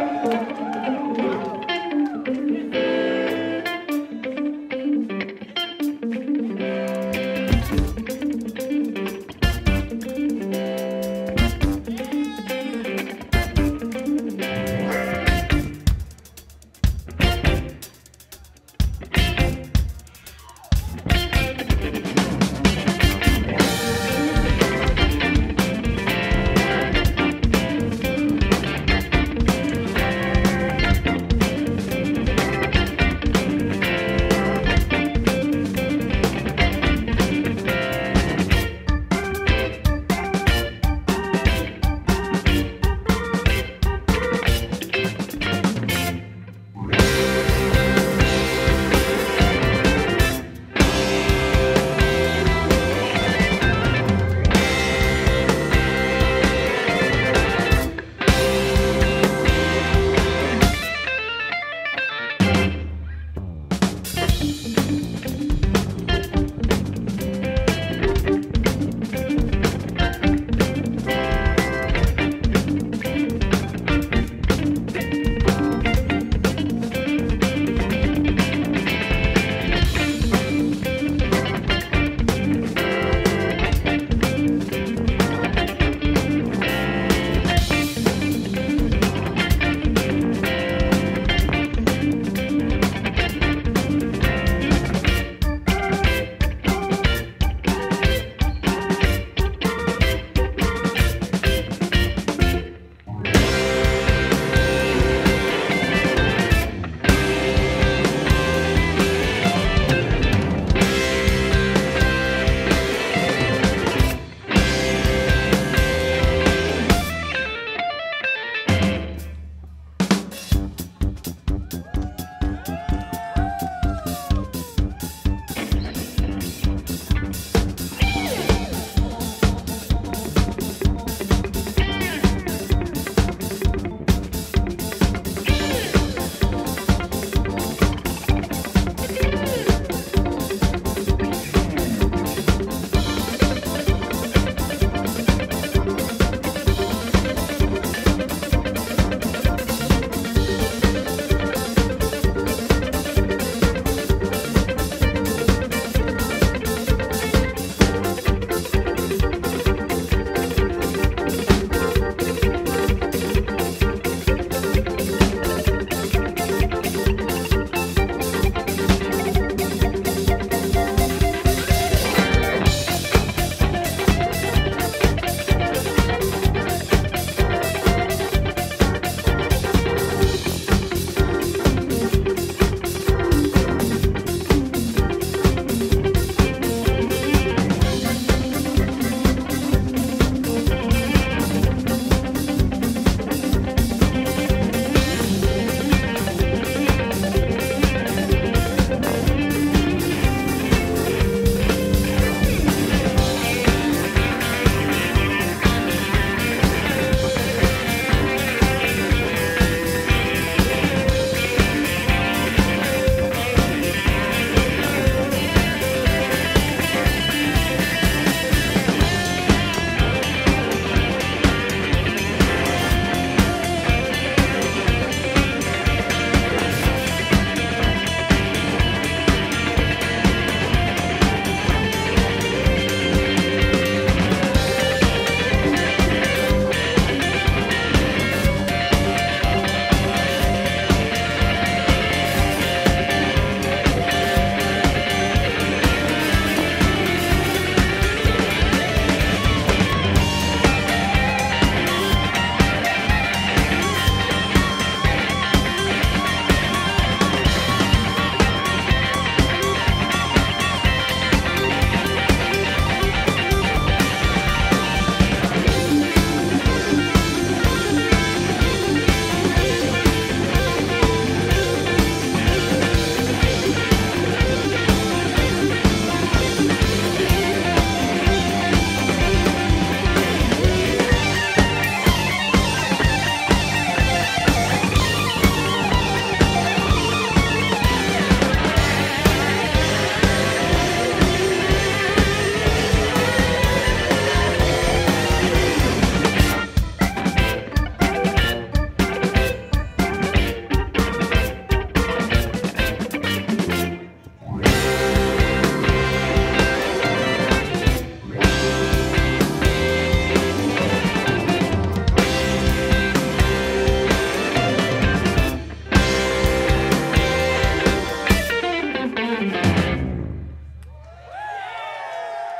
Música